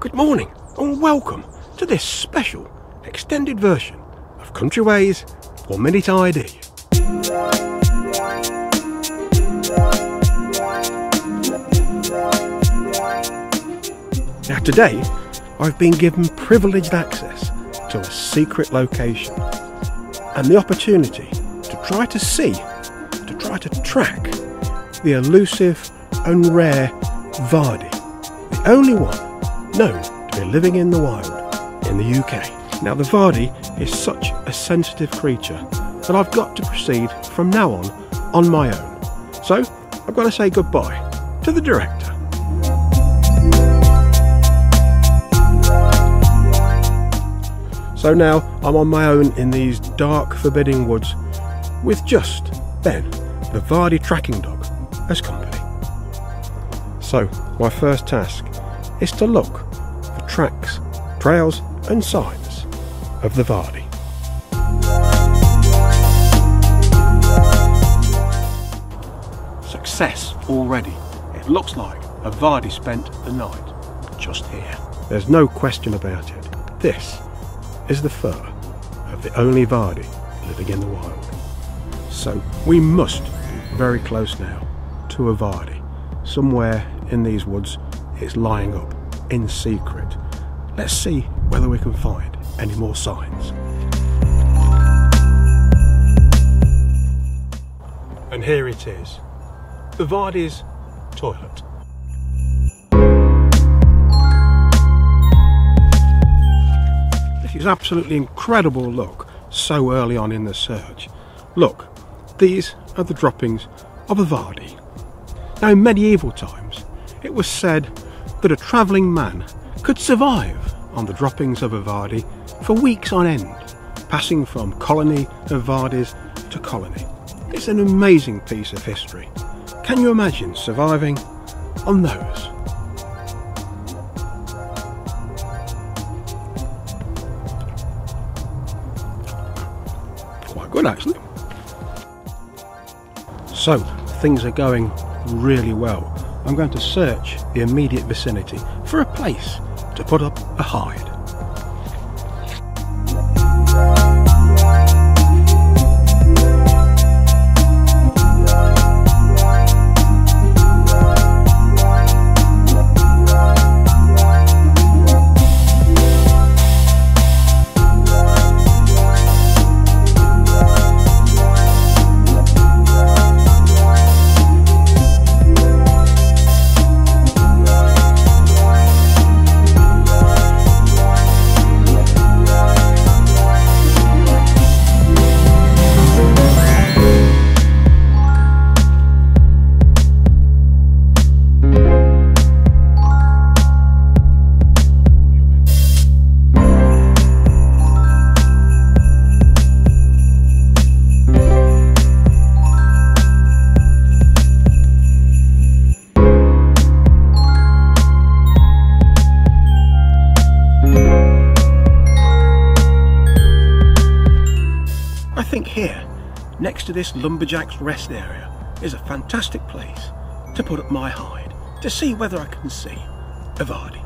Good morning and welcome to this special extended version of Countryways 1 Minute ID. Now today I've been given privileged access to a secret location and the opportunity to try to see, to try to track the elusive and rare Vardy, the only one known to be living in the wild in the UK. Now the Vardy is such a sensitive creature that I've got to proceed from now on on my own. So I've got to say goodbye to the director. So now I'm on my own in these dark, forbidding woods with just Ben, the Vardy tracking dog, as company. So, my first task is to look tracks, trails, and signs of the Vardy. Success already. It looks like a Vardy spent the night just here. There's no question about it. This is the fur of the only Vardy living in the wild. So we must be very close now to a Vardy. Somewhere in these woods it's lying up in secret. Let's see whether we can find any more signs. And here it is, the Vardy's toilet. This is absolutely incredible look so early on in the search. Look, these are the droppings of a Vardy. Now in medieval times it was said that a travelling man could survive on the droppings of a Vardy for weeks on end, passing from colony of Vardys to colony. It's an amazing piece of history. Can you imagine surviving on those? Quite good actually. So, things are going really well. I'm going to search the immediate vicinity for a place to put up a hide. Think here, next to this lumberjack's rest area, is a fantastic place to put up my hide to see whether I can see a.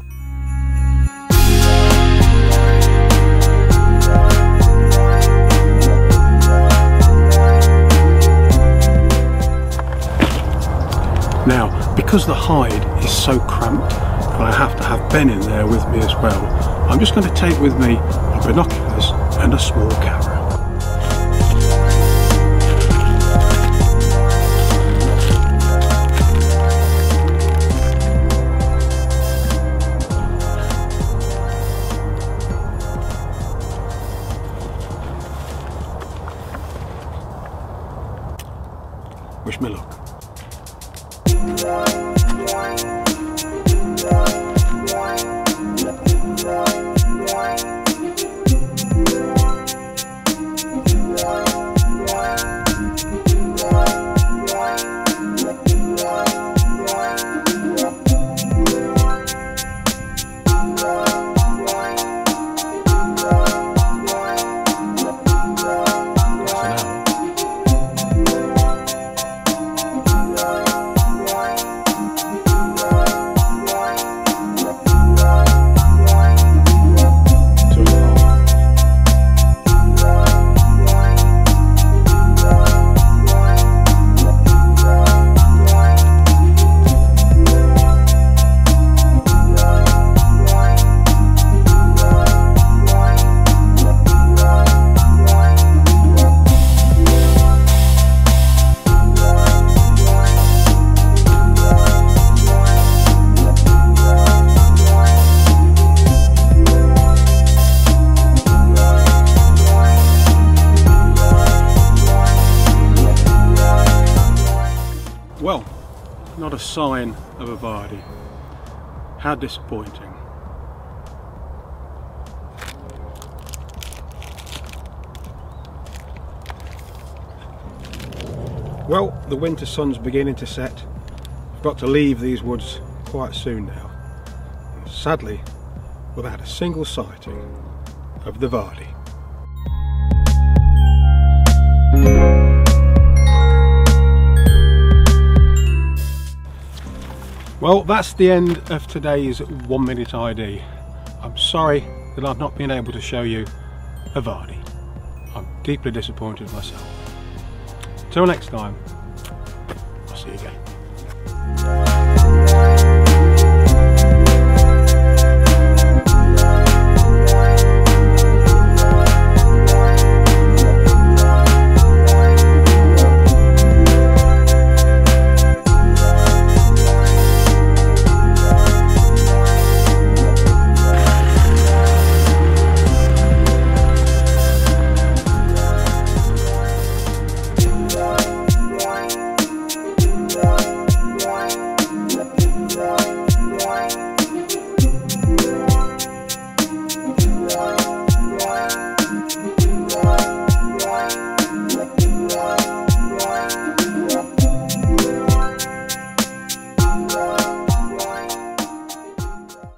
Now, because the hide is so cramped, and I have to have Ben in there with me as well, I'm just going to take with me a binoculars and a small camera. Bishmiluk. Well, not a sign of a Vardy. How disappointing. Well, the winter sun's beginning to set. I've got to leave these woods quite soon now. Sadly, without a single sighting of the Vardy. Well, that's the end of today's one minute ID. I'm sorry that I've not been able to show you a Vardy. I'm deeply disappointed myself. Till next time, I'll see you again.